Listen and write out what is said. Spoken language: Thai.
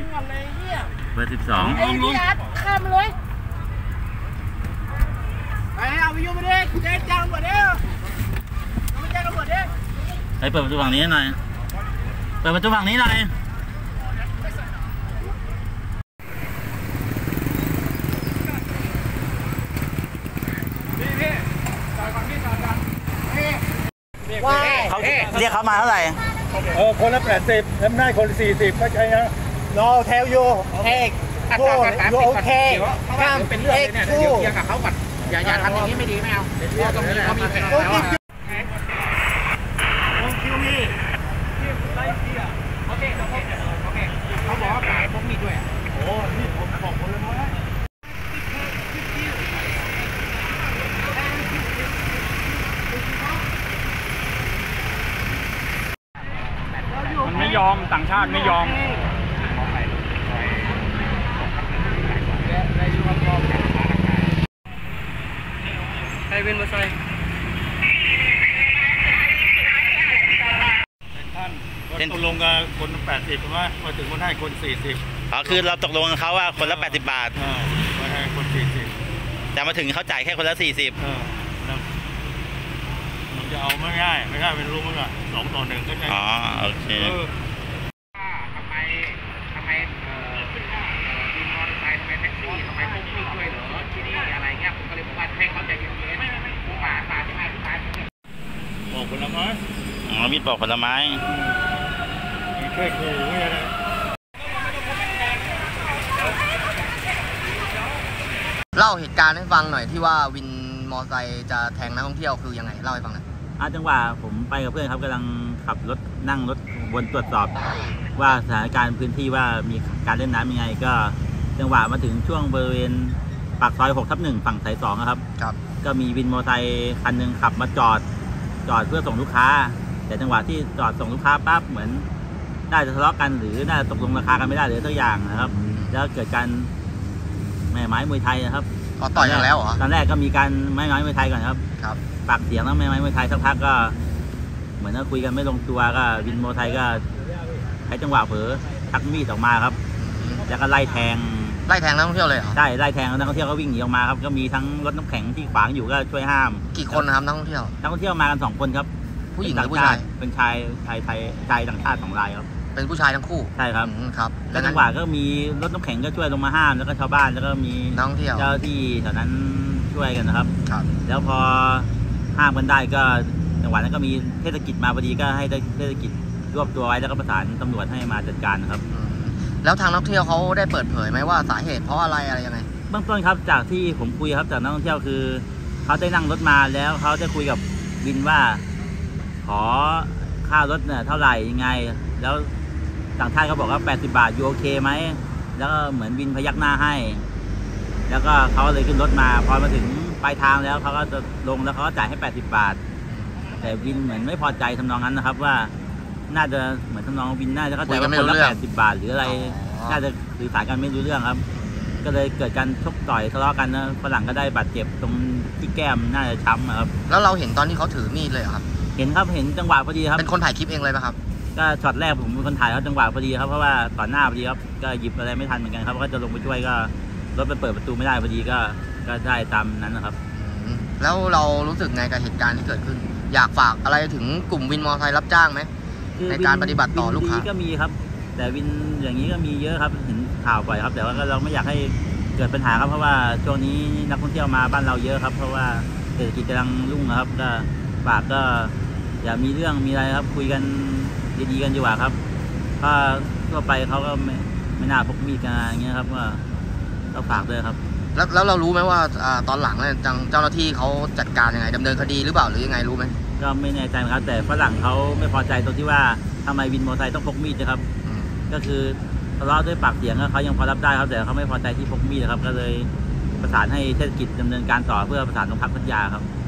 งก่อนเลยเฮียเบอร์สิบสองไอ้พี่อาร์ตข้ามมาเลยไปเอาไปยุ่งไปดิแจ้งจังหมดเด้อเอาไปแจ้งตำรวจดิไปเปิดประตูฝั่งนี้หน่อย เปิดประตูฝั่งนี้หน่อยว้าเขาเรียกเขามาเท่าไหร่ เออ คนละแปดสิบทำได้คนละสี่สิบก็ใช่นะ โนเทลยูเทคโก้ยูโอเคข้ามเป็นเรื่องเลยเนี่ยเดี๋ยวเคลียร์กับเขาก่อนอย่าอย่าทำอย่างนี้ไม่ดีไม่เอาเพราะตรงนี้เขามีแผนแล้วอะลงคิวมีโอเคโอเคโอเคเขาบอกว่าขายพวกมีดด้วยอะโอ้นี่ผมบอกคนละน้อยมันไม่ยอมต่างชาติไม่ยอม ใครเป็นมอเตอร์ไซค์ ท่านก็ตกลงกับคนแปดสิบใช่ไหมมาถึงคนให้คนสี่สิบอ๋อคือเราตกลงกับเขาว่าคนละ80บาทอ่ามาให้คนสี่สิบแต่มาถึงเขาจ่ายแค่คนละ40เออนะมันจะเอาไม่ง่ายไม่ง่ายเป็นรู้มั้งอะสองต่อหนึ่งก็ใช่อ๋อโอเคเออทำไมทำไมเอ่อวินมอเตอร์ไซค์ทำไมแท็กซี่ทำไมพวกพี่ ช่วยเหลือที่นี่อะไรเงี้ยผมก็เลยบอกว่าให้เขาใจเย็นๆป่าป่าที่มาที่ตายบอกคนละไม้อ๋อมีดปอกผลไม้มีแค่ขู่ไม่อะไรเล่าเหตุการณ์ให้ฟังหน่อยที่ว่าวินมอไซค์จะแทงนักท่องเที่ยวคือยังไงเล่าให้ฟังหน่อยอาจังหวะผมไปกับเพื่อนครับกำลังขับรถนั่งรถวนตรวจสอบ ว่าสถานการณ์พื้นที่ว่ามีการเล่นน้ำยังไง ก็จังหวะมาถึงช่วงบริเวณปากซอย6ทับหนึ่งฝั่งสายสองอะครับ ครับ ก็มีวินมอเตอร์ไซค์คันหนึ่งขับมาจอด จอดเพื่อส่งลูกค้า แต่จังหวะที่จอดส่งลูกค้าปั๊บเหมือน น่าจะทะเลาะกันหรือน่าจะตกลงราคากันไม่ได้หรือตัวอย่างนะครับ แล้วเกิดการแม่ไม้มวยไทยนะครับอ๋อต่อยกันแล้วเหรอตอนแรกก็มีการไม้ไม้มวยไทยก่อนครับครับปากเสียงแล้วไม้ไม้มวยไทยสักพักก็ เหมือนว่าคุยกันไม่ลงตัวก็วินมอเตอร์ไซค์ก็ใช้จังหวะเผลอชักมีดออกมาครับ แล้วก็ไล่แทงไล่แทงนักท่องเที่ยวเลยเหรอได้ไล่แทงแล้วนักท่องเที่ยวก็วิ่งหนีออกมาครับก็มีทั้งรถน้ำแข็งที่ขวางอยู่ก็ช่วยห้าม กี่คนนะครับนักท่องเที่ยวนักท่องเที่ยวมากันสองคนครับ ผู้หญิงหเป็รืนอผู้ชายเป็นชายชายไทยชายต่างชาติสองรายครับ เป็นผู้ชายทั้งคู่ใช่ครับอืมครับแล้วงั้จันงหวะก็มีรถน้ำแข็งก็ช่วยลงมาห้ามแล้วก็ชาวบ้านแล้วก็มีนักท่องเที่ยว เจ้าหน้าที่แถวนั้นช่วยกันนะครับ ครับ แล้วพอห้ามกันได้ก็จังหวะนั้นก็มีเทศกิจมาพอดีก็ให้เทศกิจรวบตัวไว้แล้วก็ประสานตำรวจให้มาจัดการนะครับ อืมแล้วทางนักท่องเที่ยวเขาได้เปิดเผยไหมว่าสาเหตุเพราะอะไรอะไรยังไง เบื้องต้นครับจากที่ผมคุยครับจากนักท่องเที่ยวคือเขาได้นั่งรถมาแล้วเขาได้คุยกับวินว่า ขอค่ารถเนี่ยเท่าไหร่ยังไง แล้ว ต่างชาติเขาบอกว่า 80 บาทอยู่โอเคไหม แล้วก็เหมือนวินพยักหน้าให้ แล้วก็เขาเลยขึ้นรถมา พอมาถึงปลายทางแล้วเขาก็จะลงแล้วเขาก็จ่ายให้ 80 บาท แต่วินเหมือนไม่พอใจทำนองนั้นนะครับว่า น่าจะเหมือนทำนองวินน่าจะเข้าใจคุยกัว่านไม่คนรู้ละเรื่อง80 บาท หรืออะไรอ๋อน่าจะสื่อสารกันไม่รู้เรื่องครับ ก็เลยเกิดการชกต่อยทะเลาะกันนะฝรั่งก็ได้บาดเจ็บตรงที่แก้มน่าจะช้ำอะครับ แล้วเราเห็นตอนที่เขาถือมีดเลยเหรอครับ เห็นครับ เห็นจังหวะพอดีครับ เป็นคนถ่ายคลิปเองเลยป่ะครับ ก็ช็อตแรกผมเป็นคนถ่ายเขาจังหวะพอดีครับเพราะว่าก่อนหน้าพอดีครับก็หยิบอะไรไม่ทันเหมือนกันครับก็จะลงไปช่วยก็รถไปเปิดประตูไม่ได้พอดีก็ก็ได้ตามนั้นนะครับอืมแล้วเรารู้สึกไงกับเหตุการณ์ที่เกิดขึ้น อยากฝากอะไรถึงกลุ่มวินมอเตอร์ไซค์รับจ้างไหมคือในการปฏิบัติต่อวินลูกค้าดีก็มีครับ แต่วินอย่างนี้ก็มีเยอะครับเห็นข่าวบ่อยครับ แต่ว่าก็เราไม่อยากให้เกิดปัญหาครับเพราะว่าช่วงนี้นักท่องเที่ยวมาบ้านเราเยอะครับ เพราะว่าเศรษฐกิจกำลังรุ่งนะครับก็ฝากก็อย่ามีเรื่องมีอะไรครับคุยกัน ดีๆกันดีกว่าครับ ถ้าทั่วไปเขาก็ไม่ไม่น่าพกมีดกันอย่างเงี้ยครับว่าก็ฝากด้วยครับ แล้วแล้วเรารู้ไหมว่าอ่าตอนหลังเนี่ยจังเจ้าหน้าที่เขาจัดการยังไงดำเนินคดีหรือเปล่าหรือยังไงรู้ไหมก็ไม่แน่ใจนะครับ แต่ฝรั่งเขาไม่พอใจตรงที่ว่าทำไมวินมอเตอร์ไซค์ต้องพกมีดนะครับ อืมก็คือทะเลาะด้วยปากเสียงก็เขายังพอรับได้ครับแต่เขาไม่พอใจที่พกมีดนะครับ ก็เลยประสานให้เทศกิจดำเนินการต่อเพื่อประสานโรงพักพัทยาครับอ